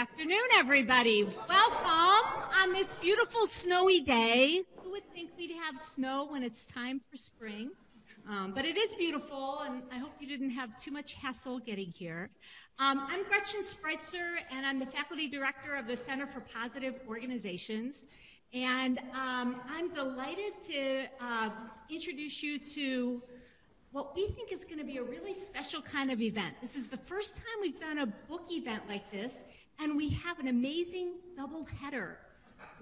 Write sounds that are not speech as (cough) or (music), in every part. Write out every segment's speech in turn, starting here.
afternoon, everybody. Welcome on this beautiful snowy day. Who would think we'd have snow when it's time for spring? Um, but it is beautiful, and I hope you didn't have too much hassle getting here. Um, I'm Gretchen Spreitzer, and I'm the faculty director of the Center for Positive Organizations. And um, I'm delighted to uh, introduce you to what we think is going to be a really special kind of event. This is the first time we've done a book event like this, and we have an amazing double header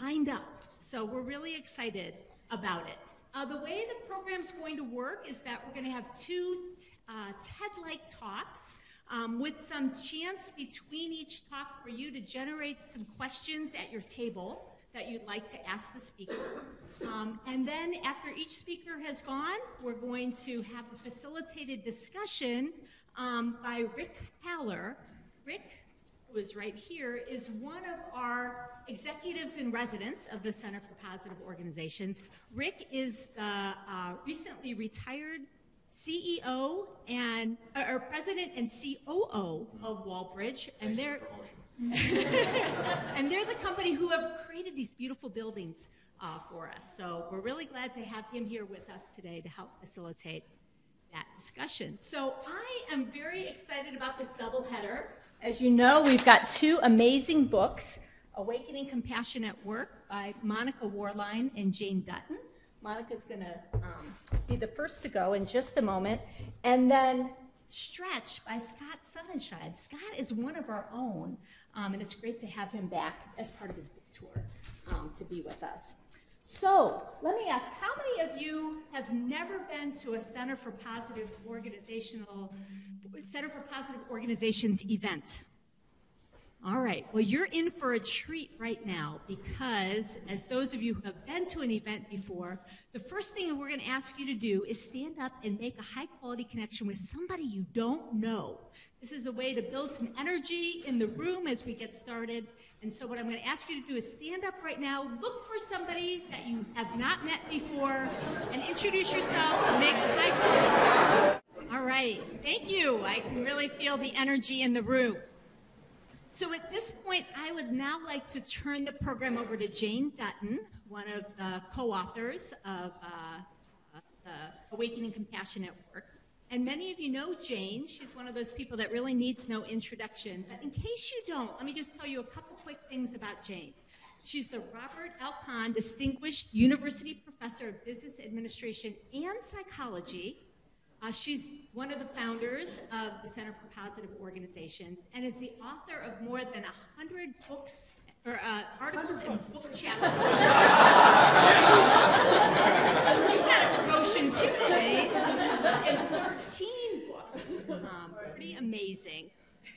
lined up. So we're really excited about it. Uh, the way the program's going to work is that we're going to have two uh, TED-like talks um, with some chance between each talk for you to generate some questions at your table that you'd like to ask the speaker. Um, and then after each speaker has gone, we're going to have a facilitated discussion um, by Rick Haller. Rick who is right here, is one of our executives in residence of the Center for Positive Organizations. Rick is the uh, recently retired CEO and uh, or president and COO of Walbridge, and they're (laughs) and they're the company who have created these beautiful buildings uh, for us. So we're really glad to have him here with us today to help facilitate that discussion. So I am very excited about this double header. As you know, we've got two amazing books, Awakening Compassion at Work by Monica Worline and Jane Dutton. Monica's going to um, be the first to go in just a moment. And then Stretch by Scott Sonenshein. Scott is one of our own, um, and it's great to have him back as part of his book tour um, to be with us. So let me ask, how many of you have never been to a Center for Positive Organizational Center for Positive Organizations event. All right, well, you're in for a treat right now because, as those of you who have been to an event before, the first thing that we're going to ask you to do is stand up and make a high quality connection with somebody you don't know. This is a way to build some energy in the room as we get started. And so, what I'm going to ask you to do is stand up right now, look for somebody that you have not met before, and introduce yourself and make a high quality connection. all right, thank you. I can really feel the energy in the room. So at this point, I would now like to turn the program over to Jane Dutton, one of the co-authors of uh, the Awakening Compassion at Work. And many of you know Jane. She's one of those people that really needs no introduction. But in case you don't, let me just tell you a couple quick things about Jane. She's the Robert L. Kahn Distinguished University Professor of Business Administration and Psychology uh, she's one of the founders of the Center for Positive Organization and is the author of more than 100 books or uh, articles and book chapters. you got a promotion too, Jane. And 13 books. Um, pretty amazing.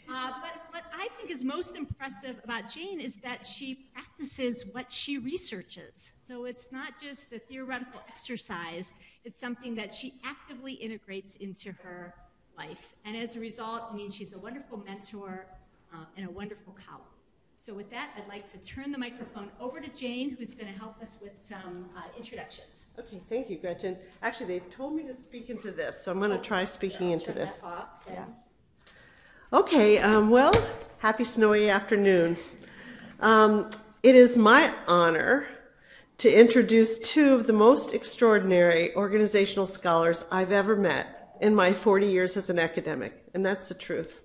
Uh, but what I think is most impressive about Jane is that she practices what she researches. So it's not just a theoretical exercise, it's something that she actively integrates into her life. And as a result, it means she's a wonderful mentor uh, and a wonderful colleague. So with that, I'd like to turn the microphone over to Jane, who's going to help us with some uh, introductions. Okay, thank you, Gretchen. Actually, they've told me to speak into this, so I'm going to try speaking into this. Yeah. Okay, um, well, happy snowy afternoon. Um, it is my honor to introduce two of the most extraordinary organizational scholars I've ever met in my 40 years as an academic, and that's the truth.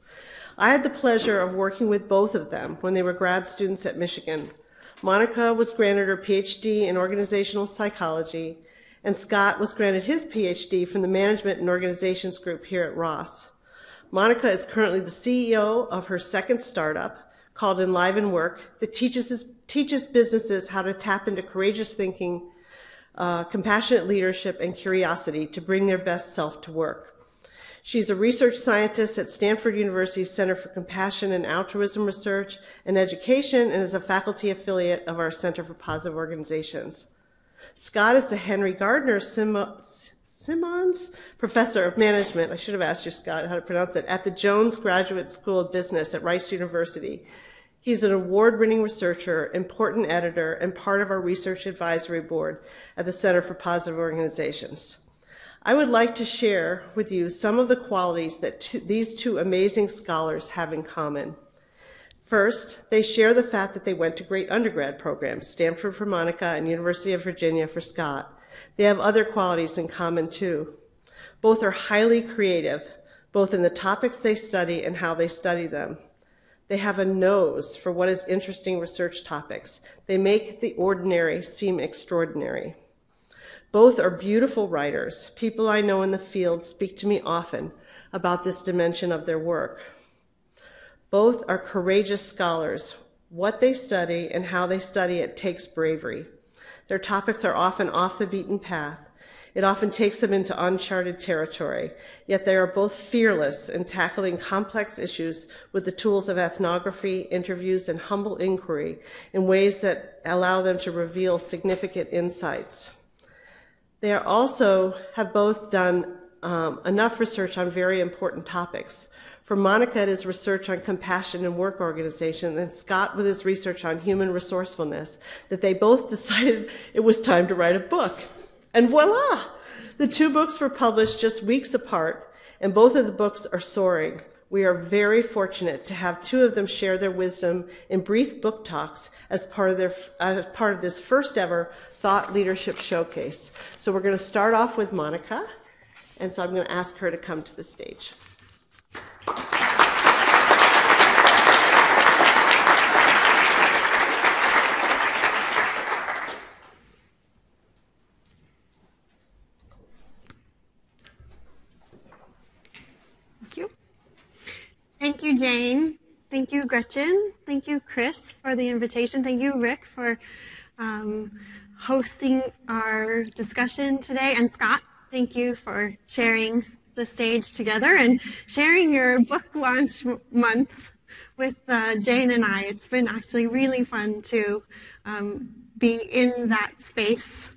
I had the pleasure of working with both of them when they were grad students at Michigan. Monica was granted her PhD in organizational psychology, and Scott was granted his PhD from the Management and Organizations group here at Ross. Monica is currently the CEO of her second startup called Enliven Work that teaches, teaches businesses how to tap into courageous thinking, uh, compassionate leadership, and curiosity to bring their best self to work. She's a research scientist at Stanford University's Center for Compassion and Altruism Research and Education and is a faculty affiliate of our Center for Positive Organizations. Scott is the Henry Gardner Symonds, professor of management, I should have asked you, Scott, how to pronounce it, at the Jones Graduate School of Business at Rice University. He's an award winning researcher, important editor, and part of our research advisory board at the Center for Positive Organizations. I would like to share with you some of the qualities that these two amazing scholars have in common. First, they share the fact that they went to great undergrad programs, Stanford for Monica and University of Virginia for Scott. They have other qualities in common too. Both are highly creative, both in the topics they study and how they study them. They have a nose for what is interesting research topics. They make the ordinary seem extraordinary. Both are beautiful writers. People I know in the field speak to me often about this dimension of their work. Both are courageous scholars. What they study and how they study it takes bravery. Their topics are often off the beaten path. It often takes them into uncharted territory, yet they are both fearless in tackling complex issues with the tools of ethnography, interviews, and humble inquiry in ways that allow them to reveal significant insights. They also have both done um, enough research on very important topics. For Monica, it is research on compassion and work organization, and Scott with his research on human resourcefulness, that they both (laughs) decided it was time to write a book. And voila! The two books were published just weeks apart, and both of the books are soaring. We are very fortunate to have two of them share their wisdom in brief book talks as part of, their, as part of this first ever Thought Leadership Showcase. So we're going to start off with Monica, and so I'm going to ask her to come to the stage. Thank you. Thank you, Jane. Thank you, Gretchen. Thank you, Chris, for the invitation. Thank you, Rick, for um, hosting our discussion today. And Scott, thank you for sharing the stage together and sharing your book launch month with uh, Jane and I. It's been actually really fun to um, be in that space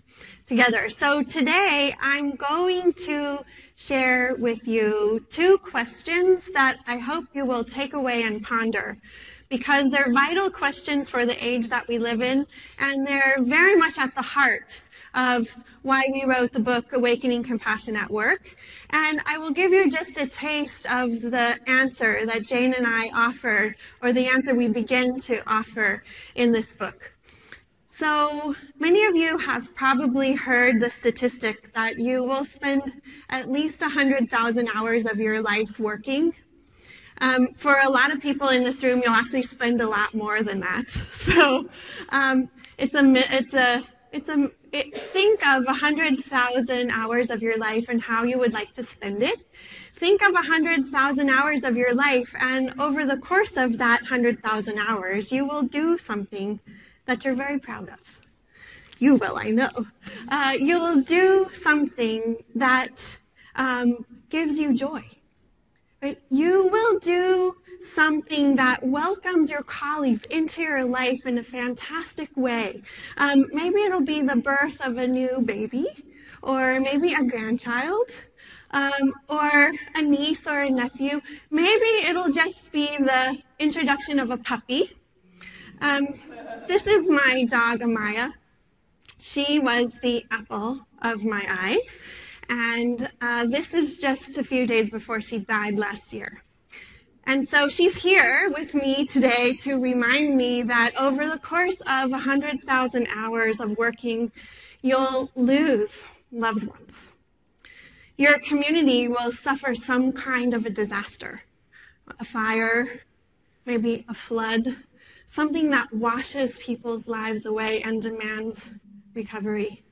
together. So today I'm going to share with you two questions that I hope you will take away and ponder because they're vital questions for the age that we live in and they're very much at the heart of why we wrote the book Awakening Compassion at Work. And I will give you just a taste of the answer that Jane and I offer, or the answer we begin to offer in this book. So many of you have probably heard the statistic that you will spend at least 100,000 hours of your life working. Um, for a lot of people in this room, you'll actually spend a lot more than that. (laughs) So um, it's a it's a it's a it, think of 100,000 hours of your life and how you would like to spend it. Think of 100,000 hours of your life, and over the course of that 100,000 hours, you will do something that you're very proud of. You will, I know. Uh, you'll do something that um, gives you joy. Right? You will do something that welcomes your colleagues into your life in a fantastic way. Um, maybe it'll be the birth of a new baby, or maybe a grandchild, um, or a niece or a nephew. Maybe it'll just be the introduction of a puppy. Um, this is my dog, Amaya. She was the apple of my eye. And uh, this is just a few days before she died last year. And so she's here with me today to remind me that over the course of 100,000 hours of working, you'll lose loved ones. Your community will suffer some kind of a disaster, a fire, maybe a flood, something that washes people's lives away and demands recovery.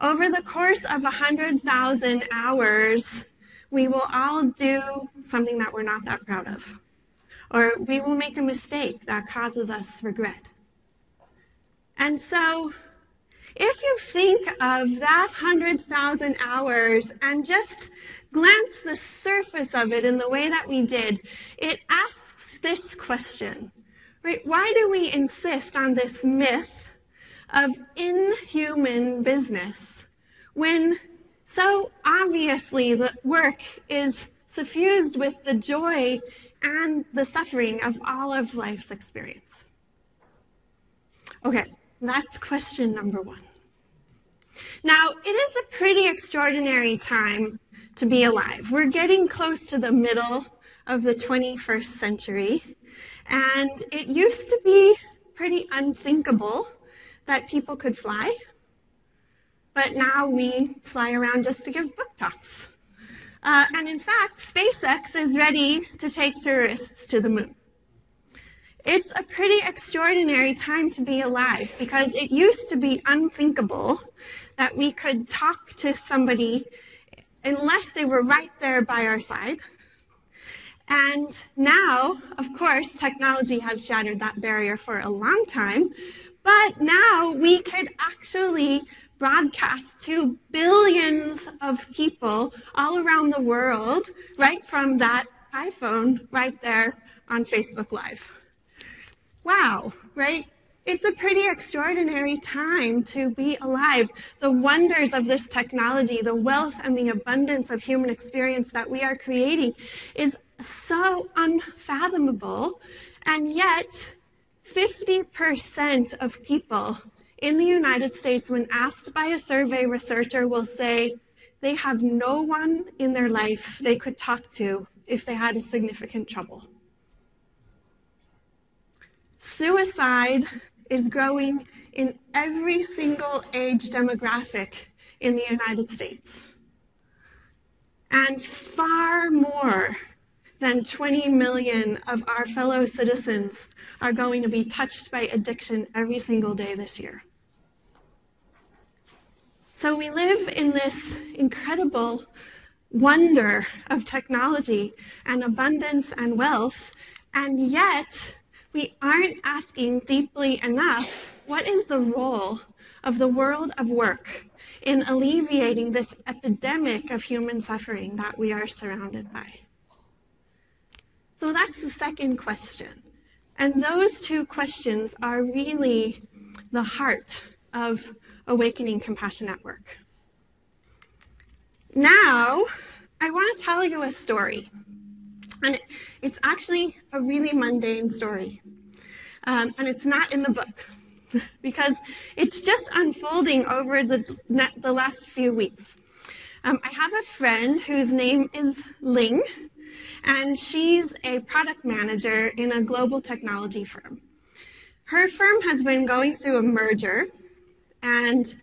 Over the course of 100,000 hours, we will all do something that we're not that proud of. Or we will make a mistake that causes us regret. And so, if you think of that 100,000 hours and just glance the surface of it in the way that we did, it asks this question, right? Why do we insist on this myth of inhuman business when so obviously, the work is suffused with the joy and the suffering of all of life's experience. Okay, that's question number one. Now, it is a pretty extraordinary time to be alive. We're getting close to the middle of the 21st century. And it used to be pretty unthinkable that people could fly, but now we fly around just to give book talks. Uh, and in fact, SpaceX is ready to take tourists to the moon. It's a pretty extraordinary time to be alive because it used to be unthinkable that we could talk to somebody unless they were right there by our side. And now, of course, technology has shattered that barrier for a long time, but now we could actually broadcast to billions of people all around the world right from that iPhone right there on Facebook Live. Wow, right? It's a pretty extraordinary time to be alive. The wonders of this technology, the wealth and the abundance of human experience that we are creating is so unfathomable. And yet, 50% of people in the United States, when asked by a survey researcher, will say they have no one in their life they could talk to if they had a significant trouble. Suicide is growing in every single age demographic in the United States. And far more than 20 million of our fellow citizens are going to be touched by addiction every single day this year. So we live in this incredible wonder of technology and abundance and wealth, and yet we aren't asking deeply enough what is the role of the world of work in alleviating this epidemic of human suffering that we are surrounded by? So that's the second question. And those two questions are really the heart of Awakening Compassion at Work. Now, I want to tell you a story. And it's actually a really mundane story. Um, and it's not in the book (laughs) because it's just unfolding over the, the last few weeks. Um, I have a friend whose name is Ling, and she's a product manager in a global technology firm. Her firm has been going through a merger, and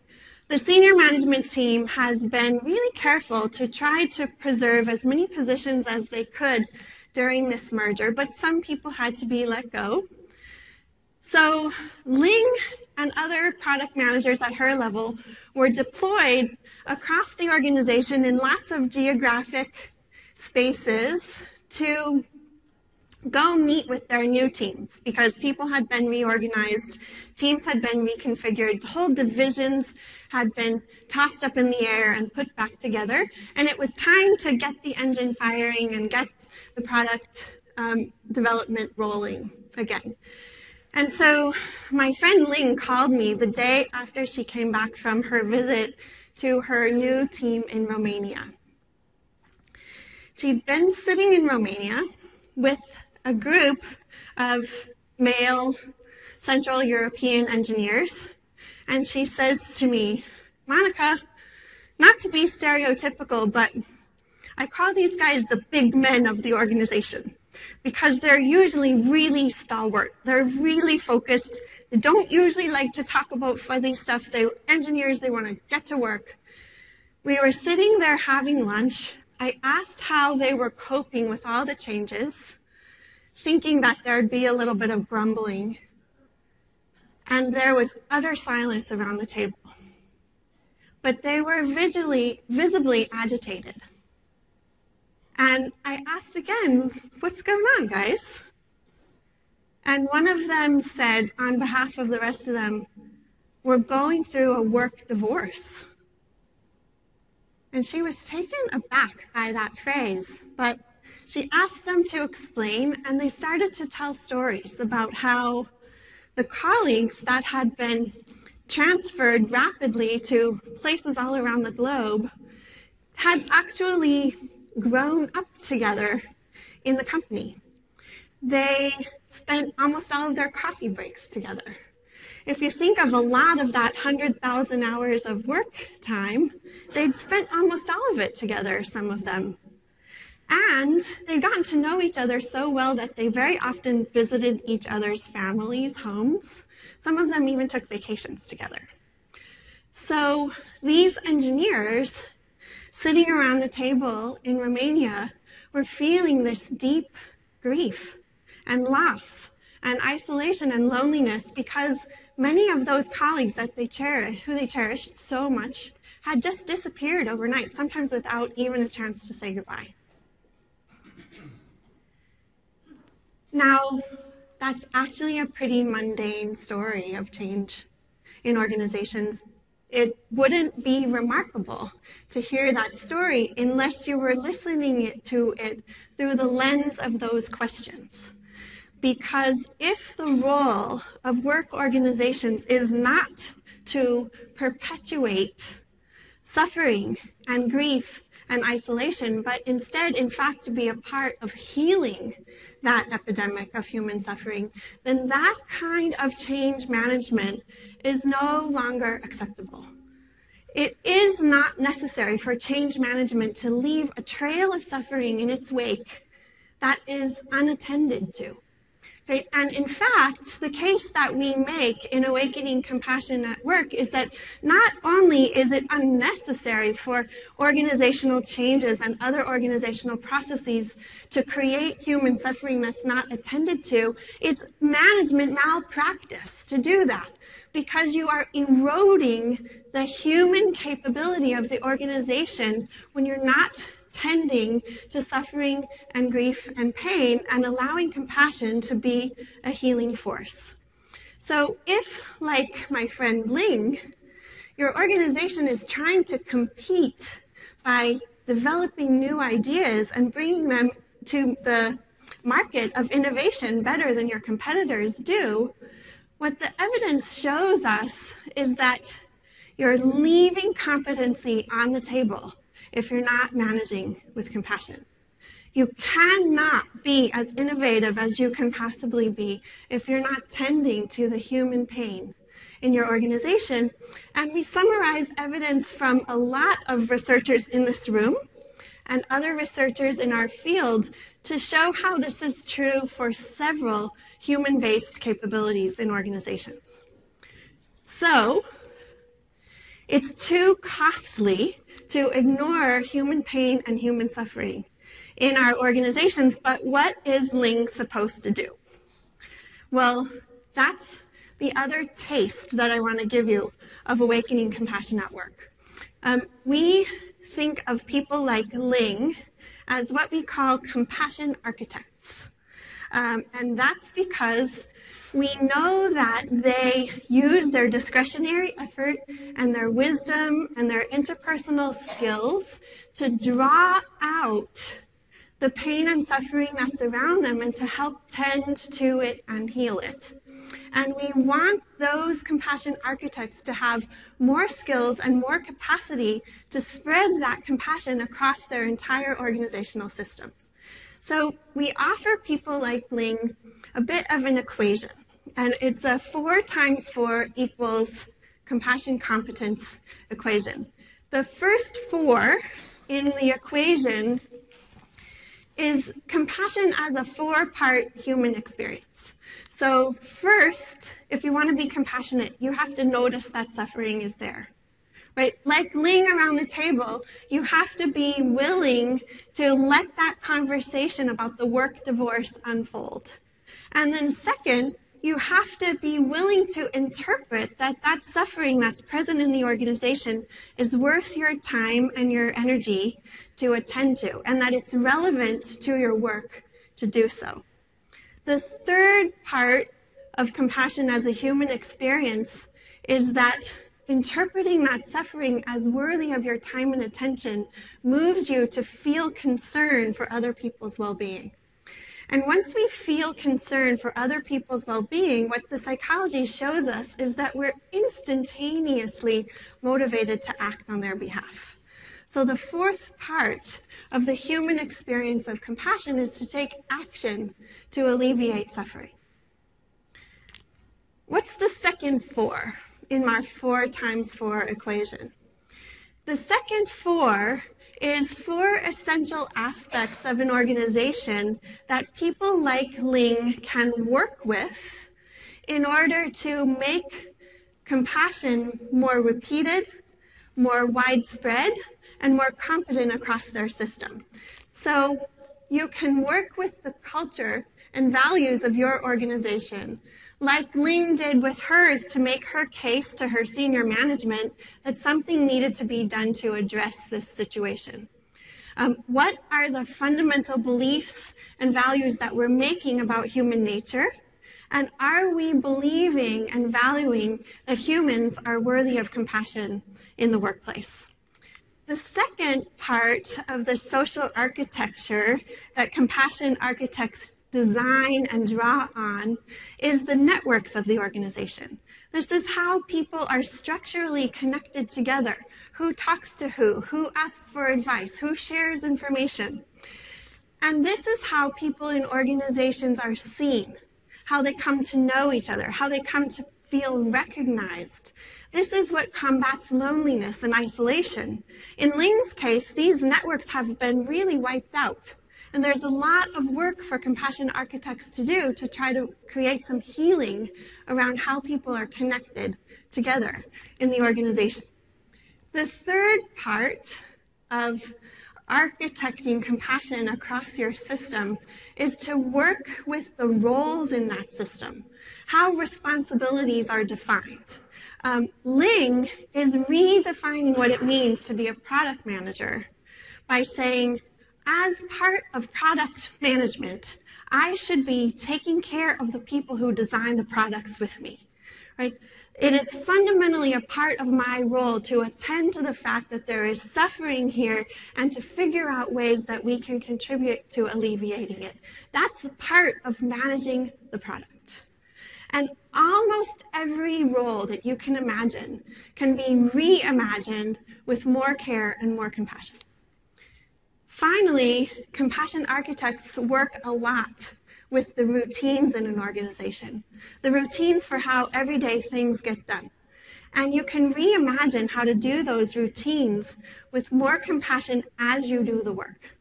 the senior management team has been really careful to try to preserve as many positions as they could during this merger, but some people had to be let go. So Ling and other product managers at her level were deployed across the organization in lots of geographic spaces to go meet with their new teams because people had been reorganized, teams had been reconfigured, whole divisions had been tossed up in the air and put back together, and it was time to get the engine firing and get the product um, development rolling again. And so my friend Ling called me the day after she came back from her visit to her new team in Romania. She'd been sitting in Romania with a group of male Central European engineers, and she says to me, Monica, not to be stereotypical, but I call these guys the big men of the organization because they're usually really stalwart. They're really focused. They don't usually like to talk about fuzzy stuff. They're engineers, they want to get to work. We were sitting there having lunch. I asked how they were coping with all the changes, thinking that there'd be a little bit of grumbling. And there was utter silence around the table. But they were visually, visibly agitated. And I asked again, what's going on, guys? And one of them said, on behalf of the rest of them, we're going through a work divorce. And she was taken aback by that phrase, but she asked them to explain, and they started to tell stories about how the colleagues that had been transferred rapidly to places all around the globe had actually grown up together in the company. They spent almost all of their coffee breaks together. If you think of a lot of that 100,000 hours of work time, they'd spent almost all of it together, some of them. And they'd gotten to know each other so well that they very often visited each other's families' homes. Some of them even took vacations together. So these engineers sitting around the table in Romania were feeling this deep grief and loss and isolation and loneliness because many of those colleagues that they cherished, who they cherished so much, had just disappeared overnight, sometimes without even a chance to say goodbye. Now, that's actually a pretty mundane story of change in organizations. It wouldn't be remarkable to hear that story unless you were listening to it through the lens of those questions. Because if the role of work organizations is not to perpetuate suffering and grief and isolation, but instead, in fact, to be a part of healing that epidemic of human suffering, then that kind of change management is no longer acceptable. It is not necessary for change management to leave a trail of suffering in its wake that is unattended to. Right? And in fact, the case that we make in Awakening Compassion at Work is that not only is it unnecessary for organizational changes and other organizational processes to create human suffering that's not attended to, it's management malpractice to do that because you are eroding the human capability of the organization when you're not tending to suffering and grief and pain and allowing compassion to be a healing force. So, if, like my friend Ling, your organization is trying to compete by developing new ideas and bringing them to the market of innovation better than your competitors do, what the evidence shows us is that you're leaving competency on the table if you're not managing with compassion. You cannot be as innovative as you can possibly be if you're not tending to the human pain in your organization. And we summarize evidence from a lot of researchers in this room and other researchers in our field to show how this is true for several human based capabilities in organizations. So, it's too costly to ignore human pain and human suffering in our organizations, but what is Ling supposed to do? Well, that's the other taste that I want to give you of awakening compassion at work. Um, we think of people like Ling as what we call compassion architects. Um, and that's because we know that they use their discretionary effort and their wisdom and their interpersonal skills to draw out the pain and suffering that's around them and to help tend to it and heal it. And we want those compassion architects to have more skills and more capacity to spread that compassion across their entire organizational systems. So we offer people like Ling a bit of an equation. And it's a four times four equals compassion competence equation. The first four in the equation is compassion as a four part human experience. So, first, if you want to be compassionate, you have to notice that suffering is there. Like Ling around the table, you have to be willing to let that conversation about the work divorce unfold. And then, second, you have to be willing to interpret that that suffering that's present in the organization is worth your time and your energy to attend to, and that it's relevant to your work to do so. The third part of compassion as a human experience is that interpreting that suffering as worthy of your time and attention moves you to feel concern for other people's well being. And once we feel concern for other people's well being, what the psychology shows us is that we're instantaneously motivated to act on their behalf. So, the fourth part of the human experience of compassion is to take action to alleviate suffering. What's the second four in our four times four equation? The second four is four essential aspects of an organization that people like Ling can work with in order to make compassion more repeated, more widespread, and more competent across their system. So you can work with the culture and values of your organization, like Ling did with hers to make her case to her senior management that something needed to be done to address this situation. Um, what are the fundamental beliefs and values that we're making about human nature? And are we believing and valuing that humans are worthy of compassion in the workplace? The second part of the social architecture that compassion architects design and draw on is the networks of the organization. This is how people are structurally connected together. Who talks to who? Who asks for advice? Who shares information? And this is how people in organizations are seen, how they come to know each other, how they come to feel recognized. This is what combats loneliness and isolation. In Ling's case, these networks have been really wiped out. And there's a lot of work for compassion architects to do to try to create some healing around how people are connected together in the organization. The third part of architecting compassion across your system is to work with the roles in that system, how responsibilities are defined. Um, Ling is redefining what it means to be a product manager by saying, as part of product management, I should be taking care of the people who design the products with me, right? It is fundamentally a part of my role to attend to the fact that there is suffering here and to figure out ways that we can contribute to alleviating it. That's a part of managing the product. And almost every role that you can imagine can be reimagined with more care and more compassion. Finally, compassion architects work a lot with the routines in an organization, the routines for how everyday things get done. And you can reimagine how to do those routines with more compassion as you do the work.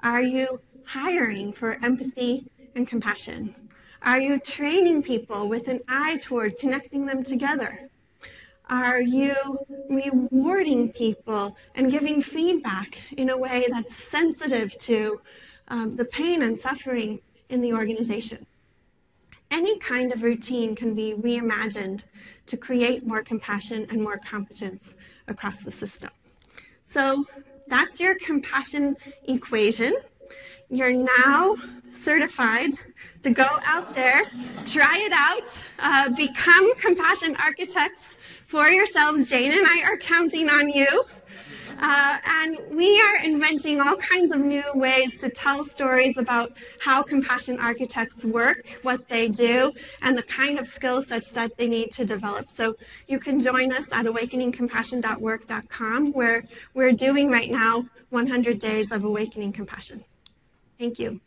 Are you hiring for empathy and compassion? Are you training people with an eye toward connecting them together? Are you rewarding people and giving feedback in a way that's sensitive to um, the pain and suffering in the organization? Any kind of routine can be reimagined to create more compassion and more competence across the system. So that's your compassion equation. You're now certified to go out there, try it out, uh, become compassion architects for yourselves. Jane and I are counting on you. Uh, and we are inventing all kinds of new ways to tell stories about how compassion architects work, what they do, and the kind of skill sets that they need to develop. So you can join us at awakeningcompassion.work.com, where we're doing right now 100 days of awakening compassion. Thank you.